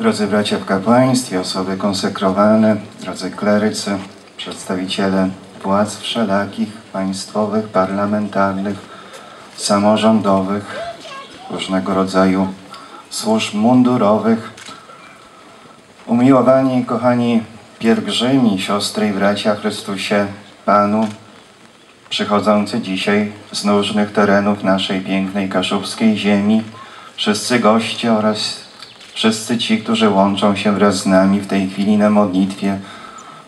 Drodzy bracia w kapłaństwie, osoby konsekrowane, drodzy klerycy, przedstawiciele władz wszelakich, państwowych, parlamentarnych, samorządowych, różnego rodzaju służb mundurowych, umiłowani, kochani pielgrzymi, siostry i bracia Chrystusie Panu, przychodzący dzisiaj z różnych terenów naszej pięknej kaszubskiej ziemi, wszyscy goście oraz wszyscy ci, którzy łączą się wraz z nami w tej chwili na modlitwie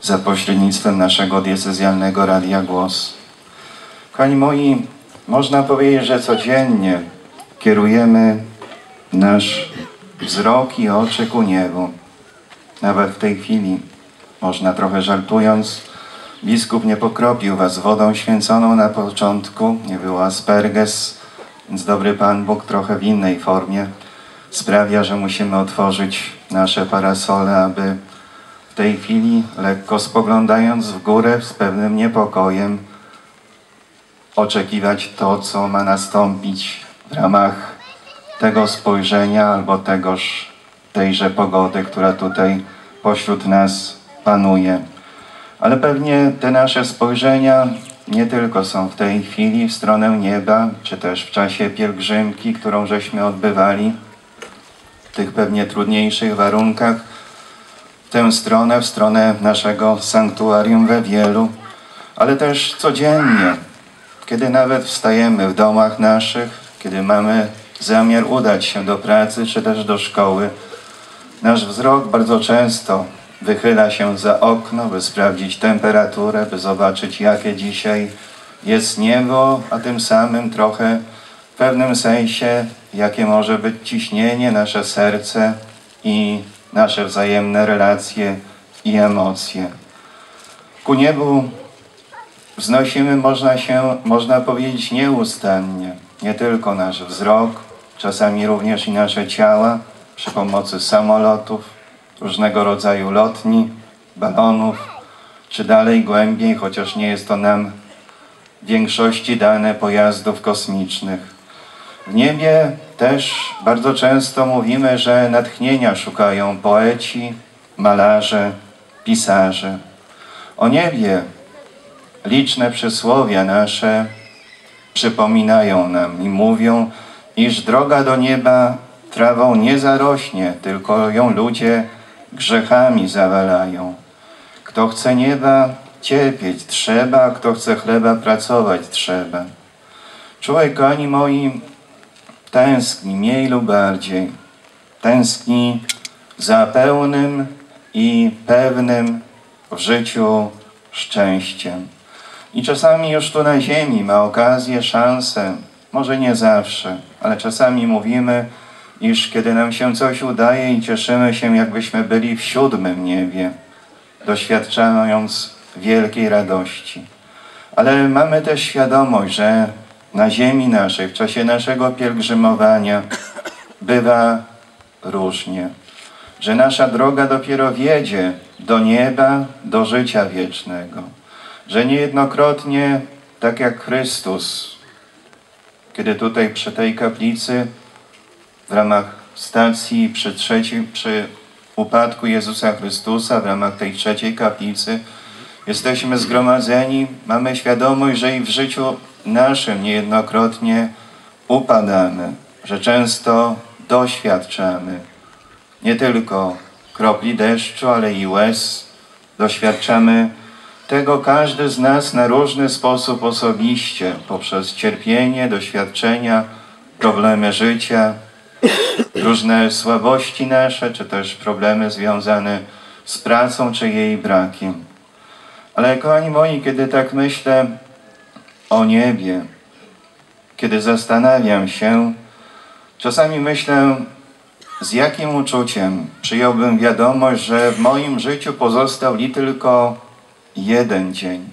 za pośrednictwem naszego diecezjalnego Radia Głos. Kochani moi, można powiedzieć, że codziennie kierujemy nasz wzrok i oczy ku niebu. Nawet w tej chwili, można trochę żartując, biskup nie pokropił was wodą święconą na początku, nie było asperges, więc dobry Pan Bóg trochę w innej formie sprawia, że musimy otworzyć nasze parasole, aby w tej chwili, lekko spoglądając w górę z pewnym niepokojem, oczekiwać to, co ma nastąpić w ramach tego spojrzenia albo tegoż, tejże pogody, która tutaj pośród nas panuje. Ale pewnie te nasze spojrzenia nie tylko są w tej chwili w stronę nieba, czy też w czasie pielgrzymki, którą żeśmy odbywali, w tych pewnie trudniejszych warunkach, w tę stronę, w stronę naszego sanktuarium we wielu, ale też codziennie, kiedy nawet wstajemy w domach naszych, kiedy mamy zamiar udać się do pracy czy też do szkoły, nasz wzrok bardzo często wychyla się za okno, by sprawdzić temperaturę, by zobaczyć, jakie dzisiaj jest niebo, a tym samym trochę w pewnym sensie, jakie może być ciśnienie, nasze serce i nasze wzajemne relacje i emocje. Ku niebu wznosimy, można, się, można powiedzieć, nieustannie. Nie tylko nasz wzrok, czasami również i nasze ciała przy pomocy samolotów, różnego rodzaju lotni, balonów, czy dalej głębiej, chociaż nie jest to nam w większości dane pojazdów kosmicznych. W niebie też bardzo często mówimy, że natchnienia szukają poeci, malarze, pisarze. O niebie liczne przysłowia nasze przypominają nam i mówią, iż droga do nieba trawą nie zarośnie, tylko ją ludzie grzechami zawalają. Kto chce nieba, cierpieć trzeba, kto chce chleba, pracować trzeba. Człowiek, kochani moi, tęskni mniej lub bardziej. Tęskni za pełnym i pewnym w życiu szczęściem. I czasami już tu na ziemi ma okazję, szansę, może nie zawsze, ale czasami mówimy, iż kiedy nam się coś udaje i cieszymy się, jakbyśmy byli w siódmym niebie, doświadczając wielkiej radości. Ale mamy też świadomość, że na ziemi naszej, w czasie naszego pielgrzymowania bywa różnie. Że nasza droga dopiero wiedzie do nieba, do życia wiecznego. Że niejednokrotnie, tak jak Chrystus, kiedy tutaj przy tej kaplicy w ramach stacji przy, trzecim, przy upadku Jezusa Chrystusa, w ramach tej trzeciej kaplicy, jesteśmy zgromadzeni, mamy świadomość, że i w życiu naszym niejednokrotnie upadamy, że często doświadczamy nie tylko kropli deszczu, ale i łez. Doświadczamy tego każdy z nas na różny sposób osobiście, poprzez cierpienie, doświadczenia, problemy życia, różne słabości nasze, czy też problemy związane z pracą, czy jej brakiem. Ale kochani moi, kiedy tak myślę o niebie, kiedy zastanawiam się, czasami myślę, z jakim uczuciem przyjąłbym wiadomość, że w moim życiu pozostał li tylko jeden dzień,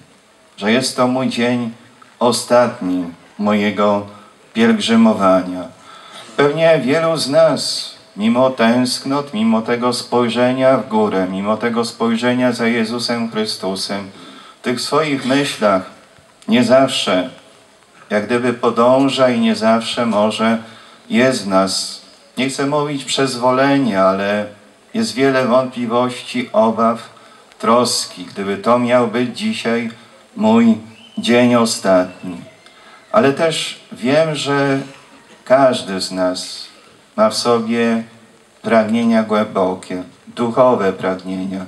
że jest to mój dzień ostatni mojego pielgrzymowania. Pewnie wielu z nas, mimo tęsknot, mimo tego spojrzenia w górę, mimo tego spojrzenia za Jezusem Chrystusem, w tych swoich myślach nie zawsze, jak gdyby podąża i nie zawsze może jest w nas, nie chcę mówić przyzwolenie, ale jest wiele wątpliwości, obaw, troski, gdyby to miał być dzisiaj mój dzień ostatni. Ale też wiem, że każdy z nas ma w sobie pragnienia głębokie, duchowe pragnienia,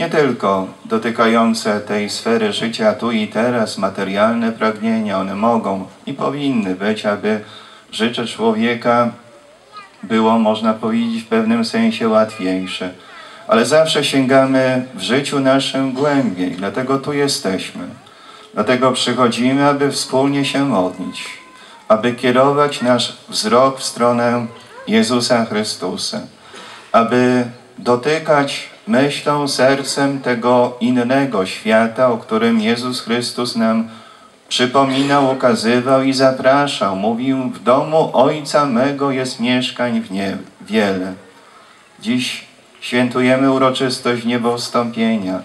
nie tylko dotykające tej sfery życia tu i teraz, materialne pragnienia, one mogą i powinny być, aby życie człowieka było, można powiedzieć, w pewnym sensie łatwiejsze. Ale zawsze sięgamy w życiu naszym głębiej, dlatego tu jesteśmy. Dlatego przychodzimy, aby wspólnie się modlić, aby kierować nasz wzrok w stronę Jezusa Chrystusa, aby dotykać myślą, sercem tego innego świata, o którym Jezus Chrystus nam przypominał, okazywał i zapraszał. Mówił, w domu Ojca mego jest mieszkań w nie, wiele. Dziś świętujemy uroczystość niebowstąpienia.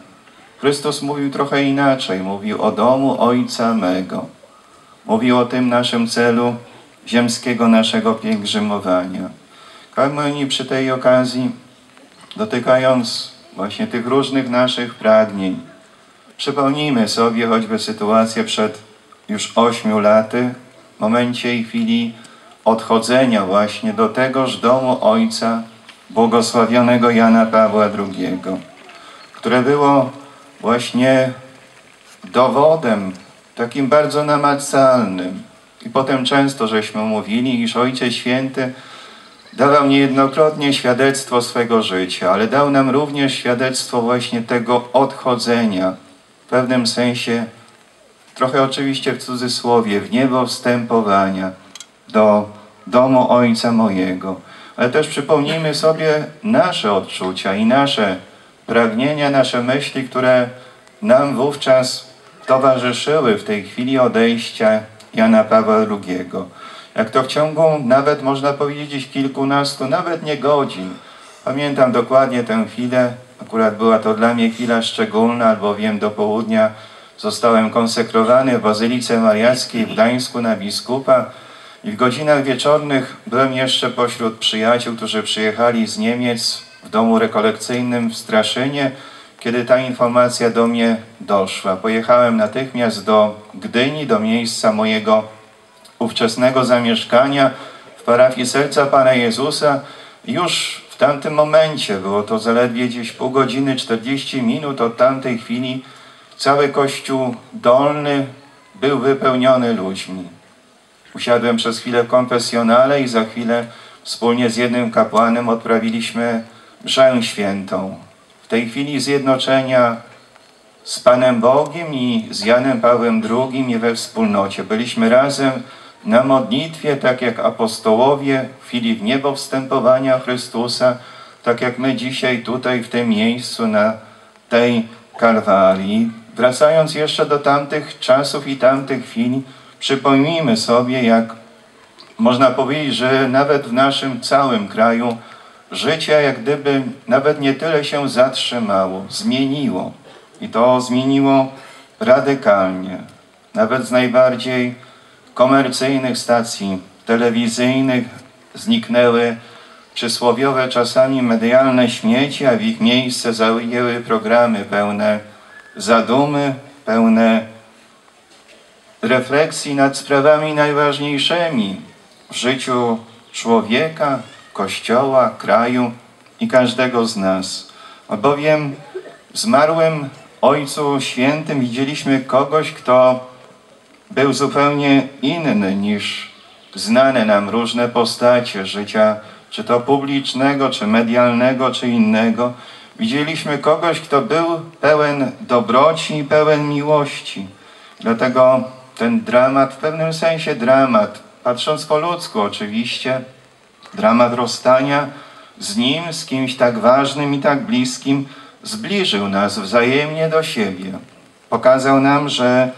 Chrystus mówił trochę inaczej. Mówił o domu Ojca mego. Mówił o tym naszym celu ziemskiego naszego pielgrzymowania. Karmoni przy tej okazji, dotykając właśnie tych różnych naszych pragnień, przypomnijmy sobie choćby sytuację przed już ośmiu laty, momencie i chwili odchodzenia właśnie do tegoż domu Ojca błogosławionego Jana Pawła II, które było właśnie dowodem takim bardzo namacalnym. I potem często żeśmy mówili, iż Ojciec Święty dawał niejednokrotnie świadectwo swego życia, ale dał nam również świadectwo właśnie tego odchodzenia, w pewnym sensie, trochę oczywiście w cudzysłowie, w niebo wstępowania do domu Ojca mojego. Ale też przypomnijmy sobie nasze odczucia i nasze pragnienia, nasze myśli, które nam wówczas towarzyszyły w tej chwili odejścia Jana Pawła II. Jak to w ciągu nawet można powiedzieć kilkunastu, nawet nie godzin. Pamiętam dokładnie tę chwilę, akurat była to dla mnie chwila szczególna, albowiem do południa zostałem konsekrowany w Bazylice Mariackiej w Gdańsku na biskupa i w godzinach wieczornych byłem jeszcze pośród przyjaciół, którzy przyjechali z Niemiec w domu rekolekcyjnym w Straszynie, kiedy ta informacja do mnie doszła. Pojechałem natychmiast do Gdyni, do miejsca mojego ówczesnego zamieszkania w parafii Serca Pana Jezusa. Już w tamtym momencie, było to zaledwie gdzieś pół godziny, 40 minut od tamtej chwili, cały kościół dolny był wypełniony ludźmi. Usiadłem przez chwilę w konfesjonale i za chwilę wspólnie z jednym kapłanem odprawiliśmy mszę świętą. W tej chwili zjednoczenia z Panem Bogiem i z Janem Pawłem II i we wspólnocie. Byliśmy razem na modlitwie, tak jak apostołowie w chwili w niebo wstępowania Chrystusa, tak jak my dzisiaj tutaj w tym miejscu na tej Kalwarii. Wracając jeszcze do tamtych czasów i tamtych chwil, przypomnijmy sobie, jak można powiedzieć, że nawet w naszym całym kraju życie jak gdyby nawet nie tyle się zatrzymało, zmieniło. I to zmieniło radykalnie. Nawet z najbardziej komercyjnych stacji telewizyjnych zniknęły przysłowiowe czasami medialne śmieci, a w ich miejsce zajęły programy pełne zadumy, pełne refleksji nad sprawami najważniejszymi w życiu człowieka, Kościoła, kraju i każdego z nas. Albowiem w zmarłym Ojcu Świętym widzieliśmy kogoś, kto był zupełnie inny niż znane nam różne postacie życia, czy to publicznego, czy medialnego, czy innego. Widzieliśmy kogoś, kto był pełen dobroci i pełen miłości. Dlatego ten dramat, w pewnym sensie dramat, patrząc po ludzku oczywiście, dramat rozstania z nim, z kimś tak ważnym i tak bliskim, zbliżył nas wzajemnie do siebie. Pokazał nam, że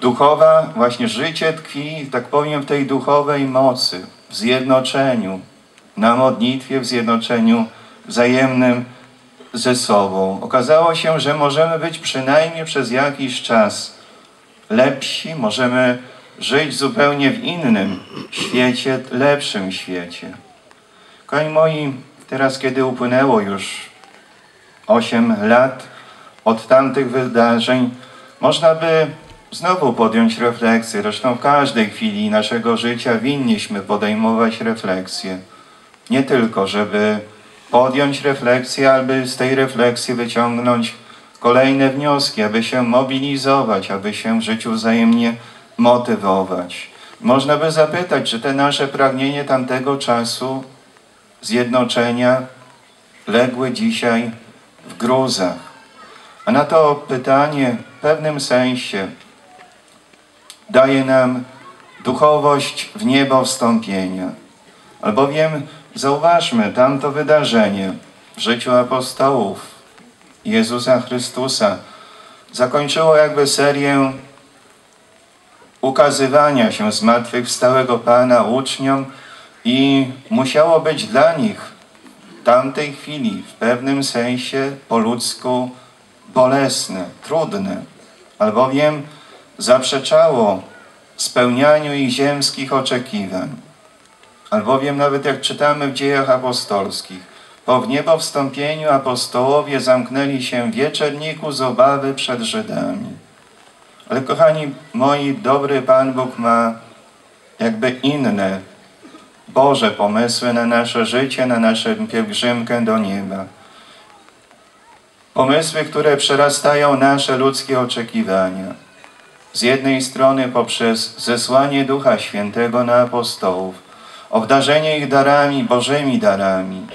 duchowa, właśnie życie tkwi, tak powiem, w tej duchowej mocy, w zjednoczeniu, na modlitwie, w zjednoczeniu wzajemnym ze sobą. Okazało się, że możemy być przynajmniej przez jakiś czas lepsi, możemy żyć zupełnie w innym świecie, lepszym świecie. Kochani moi, teraz kiedy upłynęło już 8 lat od tamtych wydarzeń, można by znowu podjąć refleksję. Zresztą w każdej chwili naszego życia winniśmy podejmować refleksję. Nie tylko, żeby podjąć refleksję, aby z tej refleksji wyciągnąć kolejne wnioski, aby się mobilizować, aby się w życiu wzajemnie motywować. Można by zapytać, czy te nasze pragnienie tamtego czasu zjednoczenia legły dzisiaj w gruzach. A na to pytanie w pewnym sensie daje nam duchowość w niebo wstąpienia. Albowiem zauważmy tamto wydarzenie w życiu apostołów Jezusa Chrystusa zakończyło jakby serię ukazywania się zmartwychwstałego Pana uczniom i musiało być dla nich w tamtej chwili w pewnym sensie po ludzku bolesne, trudne, albowiem zaprzeczało spełnianiu ich ziemskich oczekiwań. Albowiem nawet jak czytamy w dziejach apostolskich, po wniebowstąpieniu apostołowie zamknęli się w wieczerniku z obawy przed Żydami. Ale kochani moi, dobry Pan Bóg ma jakby inne Boże pomysły na nasze życie, na naszą pielgrzymkę do nieba. Pomysły, które przerastają nasze ludzkie oczekiwania. Z jednej strony poprzez zesłanie Ducha Świętego na apostołów, obdarzenie ich darami, Bożymi darami,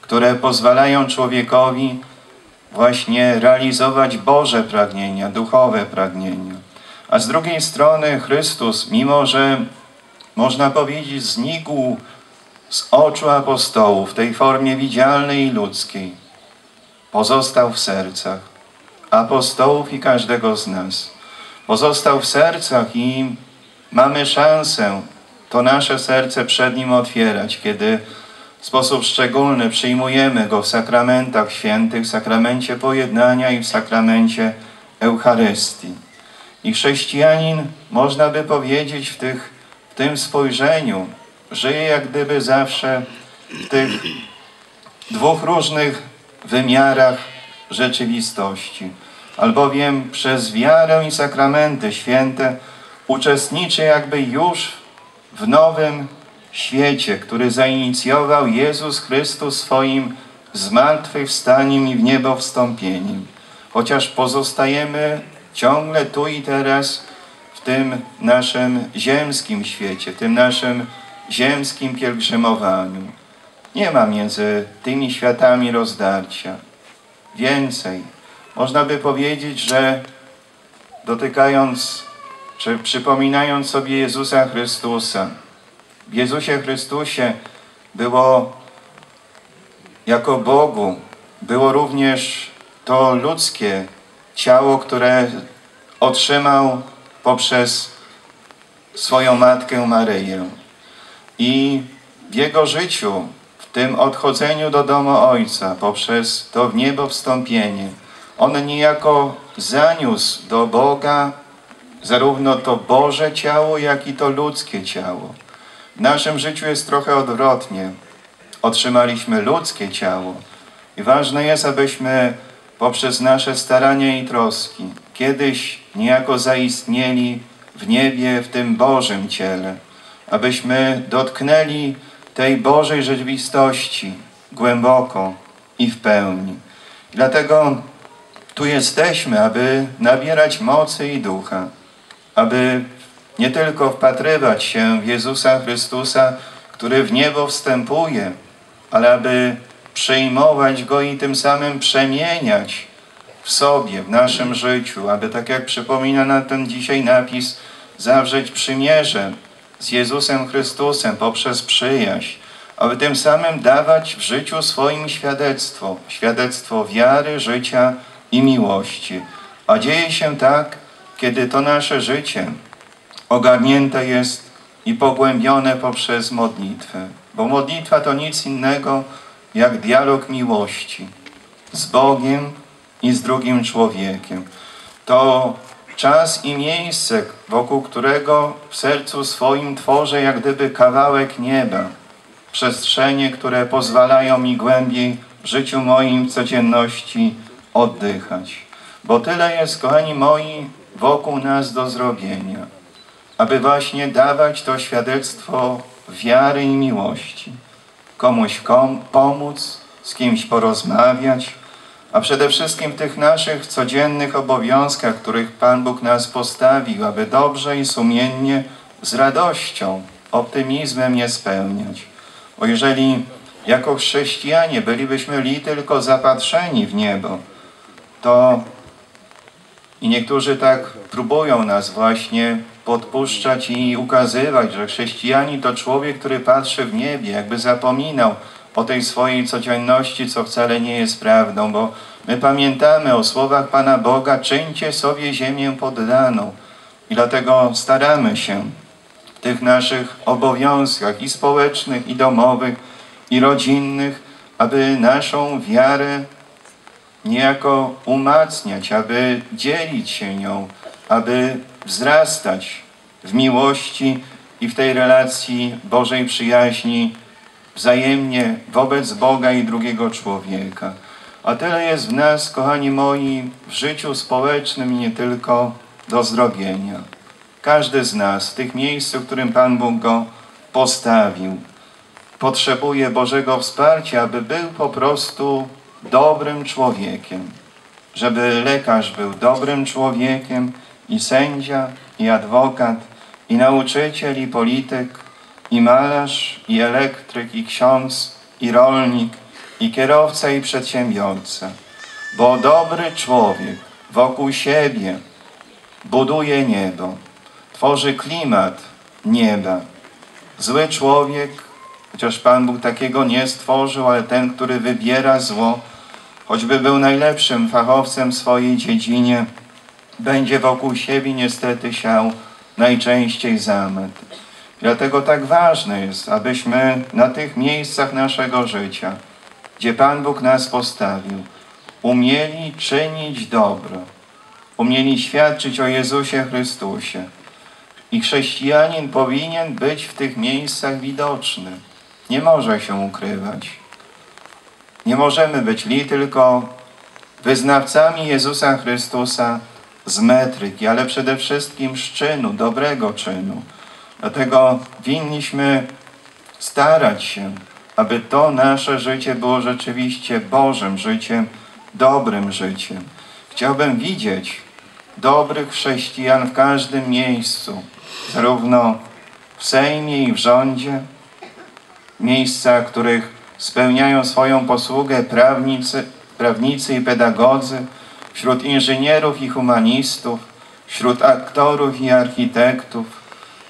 które pozwalają człowiekowi właśnie realizować Boże pragnienia, duchowe pragnienia. A z drugiej strony Chrystus, mimo że można powiedzieć znikł z oczu apostołów w tej formie widzialnej i ludzkiej, pozostał w sercach apostołów i każdego z nas. Pozostał w sercach i mamy szansę to nasze serce przed Nim otwierać, kiedy w sposób szczególny przyjmujemy Go w sakramentach świętych, w sakramencie pojednania i w sakramencie Eucharystii. I chrześcijanin, można by powiedzieć, w, tych, w tym spojrzeniu żyje jak gdyby zawsze w tych dwóch różnych wymiarach rzeczywistości. Albowiem przez wiarę i sakramenty święte uczestniczy jakby już w nowym świecie, który zainicjował Jezus Chrystus swoim zmartwychwstaniem i w niebo wstąpieniem. Chociaż pozostajemy ciągle tu i teraz w tym naszym ziemskim świecie, tym naszym ziemskim pielgrzymowaniu. Nie ma między tymi światami rozdarcia. Więcej, można by powiedzieć, że dotykając, czy przypominając sobie Jezusa Chrystusa, w Jezusie Chrystusie było jako Bogu, było również to ludzkie ciało, które otrzymał poprzez swoją matkę Maryję. I w jego życiu, w tym odchodzeniu do domu Ojca, poprzez to w niebo wstąpienie, on niejako zaniósł do Boga zarówno to Boże ciało, jak i to ludzkie ciało. W naszym życiu jest trochę odwrotnie. Otrzymaliśmy ludzkie ciało i ważne jest, abyśmy poprzez nasze starania i troski kiedyś niejako zaistnieli w niebie, w tym Bożym ciele, abyśmy dotknęli tej Bożej rzeczywistości głęboko i w pełni. Dlatego tu jesteśmy, aby nabierać mocy i ducha, aby nie tylko wpatrywać się w Jezusa Chrystusa, który w niebo wstępuje, ale aby przyjmować Go i tym samym przemieniać w sobie, w naszym życiu, aby tak jak przypomina na ten dzisiaj napis, zawrzeć przymierze z Jezusem Chrystusem poprzez przyjaźń, aby tym samym dawać w życiu swoim świadectwo, świadectwo wiary, życia i miłości. A dzieje się tak, kiedy to nasze życie ogarnięte jest i pogłębione poprzez modlitwę. Bo modlitwa to nic innego jak dialog miłości z Bogiem i z drugim człowiekiem. To czas i miejsce, wokół którego w sercu swoim tworzę jak gdyby kawałek nieba. przestrzenie, które pozwalają mi głębiej w życiu moim w codzienności oddychać. Bo tyle jest, kochani moi, wokół nas do zrobienia, aby właśnie dawać to świadectwo wiary i miłości, komuś kom pomóc, z kimś porozmawiać, a przede wszystkim tych naszych codziennych obowiązkach, których Pan Bóg nas postawił, aby dobrze i sumiennie, z radością, optymizmem je spełniać. Bo jeżeli jako chrześcijanie bylibyśmy li tylko zapatrzeni w niebo, to i niektórzy tak próbują nas właśnie podpuszczać i ukazywać, że chrześcijanin to człowiek, który patrzy w niebie, jakby zapominał o tej swojej codzienności, co wcale nie jest prawdą, bo my pamiętamy o słowach Pana Boga, czyńcie sobie ziemię poddaną. I dlatego staramy się w tych naszych obowiązkach i społecznych, i domowych, i rodzinnych, aby naszą wiarę niejako umacniać, aby dzielić się nią, aby wzrastać w miłości i w tej relacji Bożej przyjaźni wzajemnie wobec Boga i drugiego człowieka. A tyle jest w nas, kochani moi, w życiu społecznym i nie tylko do zdrowienia. Każdy z nas w tych miejscach, w którym Pan Bóg go postawił, potrzebuje Bożego wsparcia, aby był po prostu dobrym człowiekiem. Żeby lekarz był dobrym człowiekiem i sędzia, i adwokat, i nauczyciel, i polityk, i malarz, i elektryk, i ksiądz, i rolnik, i kierowca, i przedsiębiorca. Bo dobry człowiek wokół siebie buduje niebo, tworzy klimat nieba. Zły człowiek, chociaż Pan Bóg takiego nie stworzył, ale ten, który wybiera zło, choćby był najlepszym fachowcem w swojej dziedzinie, będzie wokół siebie niestety siał najczęściej zamęt. Dlatego tak ważne jest, abyśmy na tych miejscach naszego życia, gdzie Pan Bóg nas postawił, umieli czynić dobro, umieli świadczyć o Jezusie Chrystusie. I chrześcijanin powinien być w tych miejscach widoczny. Nie może się ukrywać. Nie możemy być li tylko wyznawcami Jezusa Chrystusa z metryki, ale przede wszystkim z czynu, dobrego czynu. Dlatego winniśmy starać się, aby to nasze życie było rzeczywiście Bożym życiem, dobrym życiem. Chciałbym widzieć dobrych chrześcijan w każdym miejscu, zarówno w Sejmie i w rządzie, miejsca, których spełniają swoją posługę prawnicy, prawnicy i pedagodzy, wśród inżynierów i humanistów, wśród aktorów i architektów,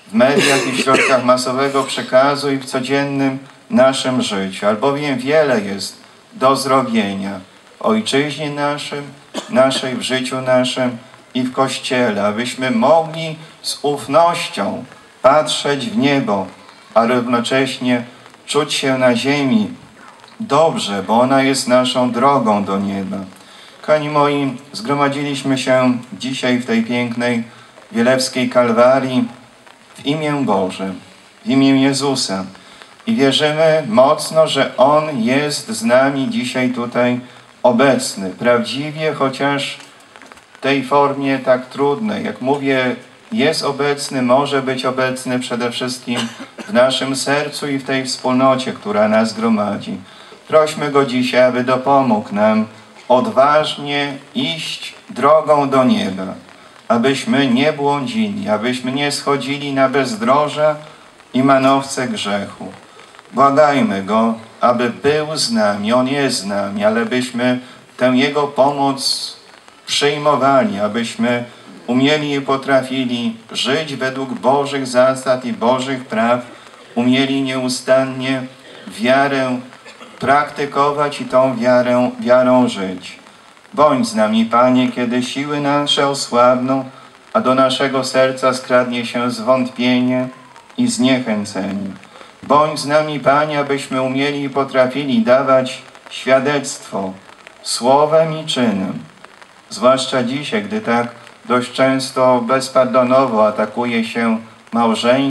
w mediach i środkach masowego przekazu i w codziennym naszym życiu, albowiem wiele jest do zrobienia w ojczyźnie naszym, naszej, w życiu naszym i w Kościele, abyśmy mogli z ufnością patrzeć w niebo, a równocześnie czuć się na ziemi dobrze, bo ona jest naszą drogą do nieba. Kochani moi, zgromadziliśmy się dzisiaj w tej pięknej Wielewskiej Kalwarii w imię Boże, w imię Jezusa. I wierzymy mocno, że On jest z nami dzisiaj tutaj obecny, prawdziwie, chociaż w tej formie tak trudnej. Jak mówię, jest obecny, może być obecny przede wszystkim w naszym sercu i w tej wspólnocie, która nas gromadzi. Prośmy Go dzisiaj, aby dopomógł nam odważnie iść drogą do nieba, abyśmy nie błądzili, abyśmy nie schodzili na bezdroża i manowce grzechu. Błagajmy Go, aby był z nami, On jest z nami, ale byśmy tę Jego pomoc przyjmowali, abyśmy umieli i potrafili żyć według Bożych zasad i Bożych praw, umieli nieustannie wiarę praktykować i tą wiarę, wiarą żyć. Bądź z nami, Panie, kiedy siły nasze osłabną, a do naszego serca skradnie się zwątpienie i zniechęcenie. Bądź z nami, Panie, abyśmy umieli i potrafili dawać świadectwo słowem i czynem. Zwłaszcza dzisiaj, gdy tak dość często bezpardonowo atakuje się małżeństwo,